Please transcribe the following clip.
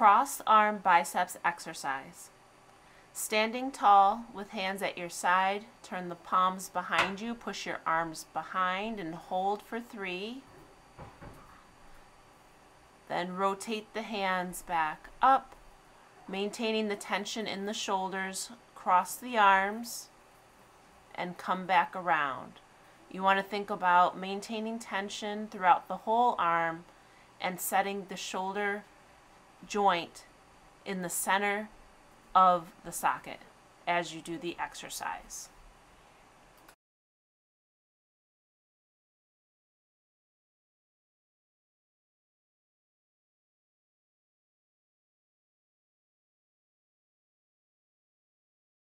cross arm biceps exercise. Standing tall with hands at your side, turn the palms behind you, push your arms behind and hold for three. Then rotate the hands back up, maintaining the tension in the shoulders, cross the arms, and come back around. You want to think about maintaining tension throughout the whole arm and setting the shoulder joint in the center of the socket as you do the exercise.